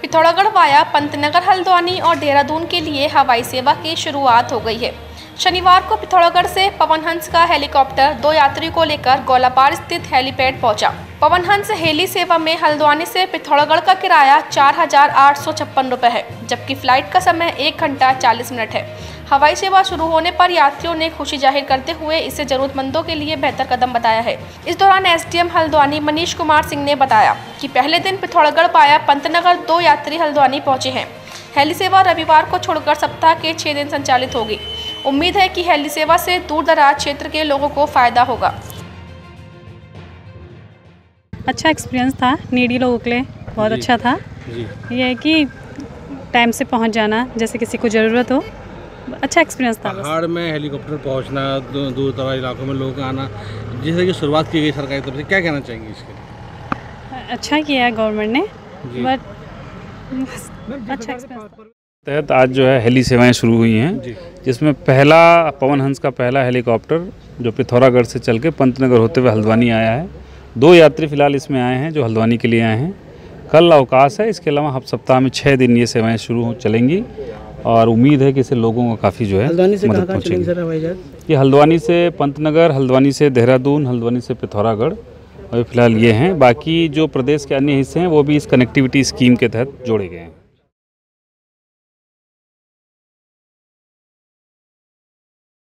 Pithoragarh via Pantnagar, Haldwani और देहरादून के लिए हवाई सेवा की शुरुआत हो गई है। शनिवार को पिथौरागढ़ से पवन हंस का हेलीकॉप्टर दो यात्रियों को लेकर गोलापार स्थित हेलीपैड पहुँचा। पवन हंस हेली सेवा में हल्द्वानी से पिथौरागढ़ का किराया चार हज़ार आठ सौ छप्पन रुपये है, जबकि फ़्लाइट का समय एक घंटा चालीस मिनट है। हवाई सेवा शुरू होने पर यात्रियों ने खुशी ज़ाहिर करते हुए इसे जरूरतमंदों के लिए बेहतर कदम बताया है। इस दौरान एसडीएम हल्द्वानी मनीष कुमार सिंह ने बताया कि पहले दिन पिथौरागढ़ पाया पंतनगर दो यात्री हल्द्वानी पहुँचे हैं। हेली सेवा रविवार को छोड़कर सप्ताह के छह दिन संचालित होगी। उम्मीद है कि हेली सेवा से दूर दराज क्षेत्र के लोगों को फ़ायदा होगा। अच्छा एक्सपीरियंस था नीडी लोगों के लिए बहुत अच्छा था। जी। ये है कि टाइम से पहुँच जाना जैसे किसी को ज़रूरत हो अच्छा एक्सपीरियंस था पहाड़ में हेलीकॉप्टर पहुँचना दूर दराज इलाकों में लोगों का आना जिस तरह की शुरुआत की गई सरकारी तरफ़ से क्या कहना चाहेंगे इसके? अच्छा किया है गवर्नमेंट ने बट अच्छा एक्सपीरियंस तहत आज जो है हेली सेवाएँ शुरू हुई हैं। जी। जिसमें पहला पवन हंस का पहला हेलीकॉप्टर जो पिथौरागढ़ से चल के पंतनगर होते हुए हल्द्वानी आया है। दो यात्री फ़िलहाल इसमें आए हैं जो हल्द्वानी के लिए आए हैं। कल अवकाश है इसके अलावा हफ़्ते सप्ताह में छः दिन ये सेवाएँ शुरू हो चलेंगी और उम्मीद है कि इससे लोगों को काफ़ी जो है मदद पहुंचेगी। ये हल्द्वानी से पंतनगर हल्द्वानी से देहरादून हल्द्वानी से पिथौरागढ़ और फ़िलहाल ये हैं। बाकी जो प्रदेश के अन्य हिस्से हैं वो भी इस कनेक्टिविटी स्कीम के तहत जोड़े गए हैं।